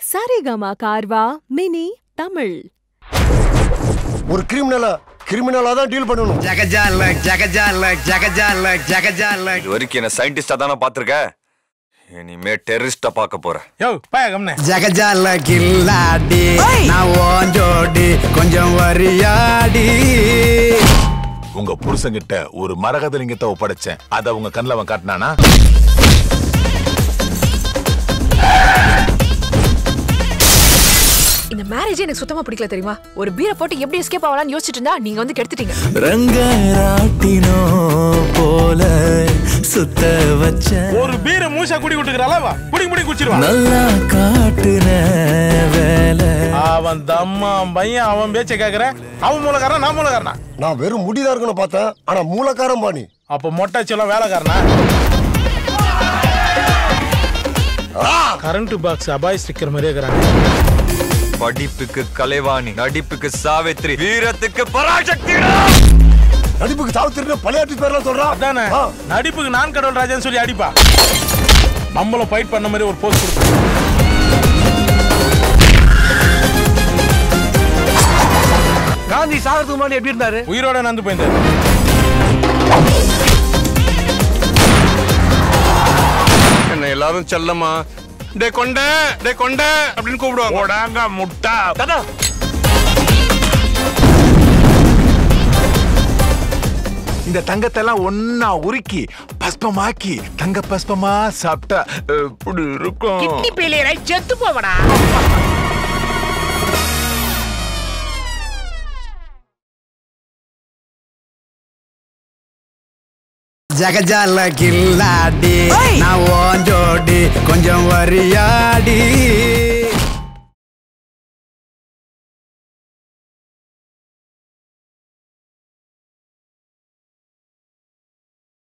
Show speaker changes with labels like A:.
A: சரிகமா கார்வா? மினி தமிழ்.
B: ஒரு கிரிமினலா? கிரிமினலா தான் டீல் பண்ணணும்.
C: ஜகஜால ஜகஜால ஜகஜால ஜகஜால.
D: இது வரைக்கும் என்ன சயின்டிஸ்டா தானே பாத்திருக்க இனிமே டெரரிஸ்டா பார்க்க போறேன்.
E: யோ பாய கம்னே
C: ஜகஜால கில்லாடி நான் ஓஞ்சோடி கொஞ்சம் வரியாடி.
F: உங்க புருஷன்கிட்ட ஒரு மரகதலிங்கத்தை ஒப்படைச்சேன். அத உங்க கண்ணுல அவன் காட்டினானா?
G: மேரேஜ் எனக்கு சுத்தமா பிடிக்கல தெரியுமா? ஒரு பீரை போட்டு எப்படி எஸ்கேப் ஆகலாம்னு யோசிச்சுட்டு இருந்தா நீங்க வந்து கெடுத்துட்டீங்க.
H: ரங்கராட்டினோ போல சுத்த வச்ச
E: ஒரு பீர மூசா குடி விட்டுக்கிறாளா குடி முடி குடிச்சிருவான்
H: நல்லா காட்டுன வேலை.
E: அவன் தம்மா பையன் அவன் பேச்ச கேக்குற. அவன் மூலக்காரன் நான் மூலக்காரனா?
B: நான் வெறும் முடிதான் இருக்குன்னு பார்த்தேன். ஆனா மூலக்காரன் பாணி.
E: அப்ப மொட்டை செல்லம் வேலைக்காரனா கரண்ட் பாக்ஸ் அபாய் ஸ்டிக்கர் மாதிரியே இருக்கிறாங்க.
D: படிப்புக்கு கலைவாணி நடிப்புக்கு சாவித்ரி வீரத்துக்கு பராசக்தி
B: நடிப்புக்கு சாவித்திரி பழையாட்டு பேர்லாம் சொல்றான்
E: அதானே. நடிப்புக்கு நான் கடவுள் ராஜான்னு சொல்லி அடிப்பா. நம்மளும் ஃபைட் பண்ண மாதிரி ஒரு போஸ்ட் கொடுப்போம்
C: காந்தி சாகிறதுக்கு முன்னாடி எப்படி இருந்தாரு?
E: உயிரோட நந்து போயிருந்தாரு.
I: என்ன எல்லாரும் செல்லமா டே கொண்ட டே கொண்ட அப்படின்னு கூப்பிடுவாங்க.
F: ஓடாங்க முட்டா. இந்த தங்கத்தை எல்லாம் ஒன்னா உருக்கி பஸ்பமாக்கி தங்க பஸ்பமா சாப்பிட்டா எப்படி இருக்கும்.
C: ஜகஜால கில்லாடி நான் ஓஞ்சோடி கொஞ்சம் வரியாடி.